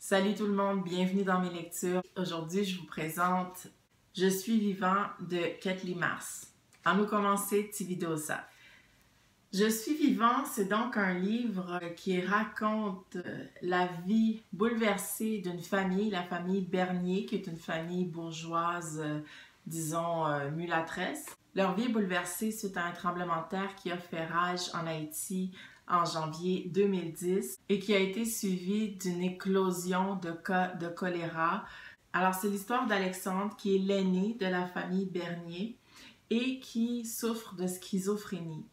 Salut tout le monde, bienvenue dans mes lectures. Aujourd'hui, je vous présente Je suis vivant de Kathleen Mars. À nous commencer, ça. Je suis vivant, c'est donc un livre qui raconte la vie bouleversée d'une famille, la famille Bernier, qui est une famille bourgeoise, disons, euh. Leur vie est bouleversée suite à un tremblement de terre qui a fait rage en Haïti en janvier 2010 et qui a été suivi d'une éclosion de cas de choléra. Alors, c'est l'histoire d'Alexandre qui est l'aîné de la famille Bernier et qui souffre de schizophrénie.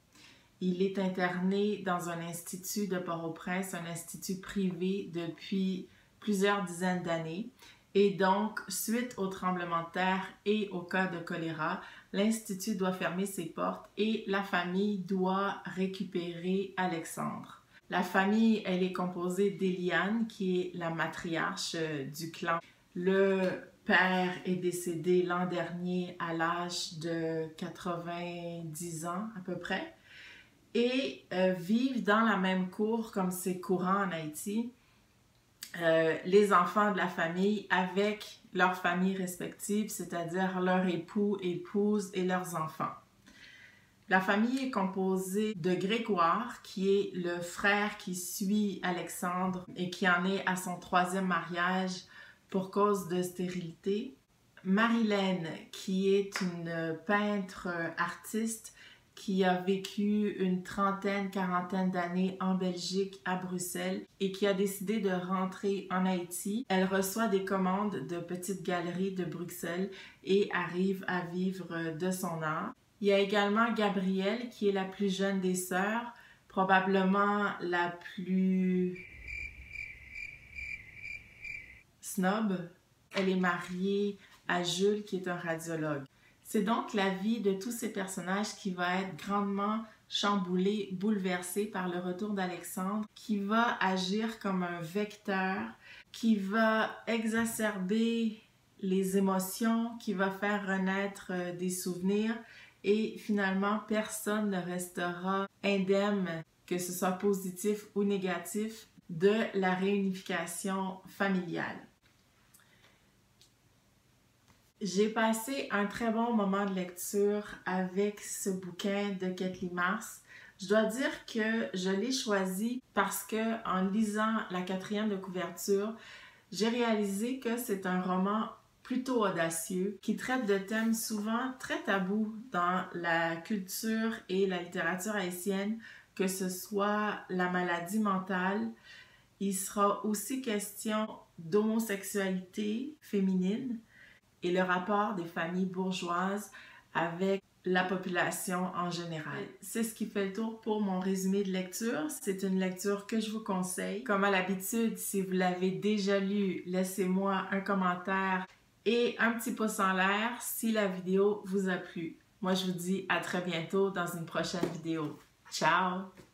Il est interné dans un institut de Port-au-Prince, un institut privé depuis plusieurs dizaines d'années. Et donc, suite au tremblement de terre et au cas de choléra, l'Institut doit fermer ses portes et la famille doit récupérer Alexandre. La famille, elle est composée d'Eliane, qui est la matriarche euh, du clan. Le père est décédé l'an dernier à l'âge de 90 ans à peu près. Et euh, vivent dans la même cour comme c'est courant en Haïti euh, les enfants de la famille avec leurs familles respectives, c'est-à-dire leur époux, épouse et leurs enfants. La famille est composée de Grégoire, qui est le frère qui suit Alexandre et qui en est à son troisième mariage pour cause de stérilité. Marilène, qui est une peintre artiste qui a vécu une trentaine, quarantaine d'années en Belgique, à Bruxelles, et qui a décidé de rentrer en Haïti. Elle reçoit des commandes de petites galeries de Bruxelles et arrive à vivre de son art. Il y a également Gabrielle, qui est la plus jeune des sœurs, probablement la plus snob. Elle est mariée à Jules, qui est un radiologue. C'est donc la vie de tous ces personnages qui va être grandement chamboulée, bouleversée par le retour d'Alexandre, qui va agir comme un vecteur, qui va exacerber les émotions, qui va faire renaître euh, des souvenirs et finalement personne ne restera indemne, que ce soit positif ou négatif, de la réunification familiale. J'ai passé un très bon moment de lecture avec ce bouquin de Kathleen Mars. Je dois dire que je l'ai choisi parce que en lisant la quatrième de couverture, j'ai réalisé que c'est un roman plutôt audacieux qui traite de thèmes souvent très tabous dans la culture et la littérature haïtienne, que ce soit la maladie mentale. Il sera aussi question d'homosexualité féminine, et le rapport des familles bourgeoises avec la population en général. C'est ce qui fait le tour pour mon résumé de lecture. C'est une lecture que je vous conseille. Comme à l'habitude, si vous l'avez déjà lu, laissez-moi un commentaire et un petit pouce en l'air si la vidéo vous a plu. Moi, je vous dis à très bientôt dans une prochaine vidéo. Ciao!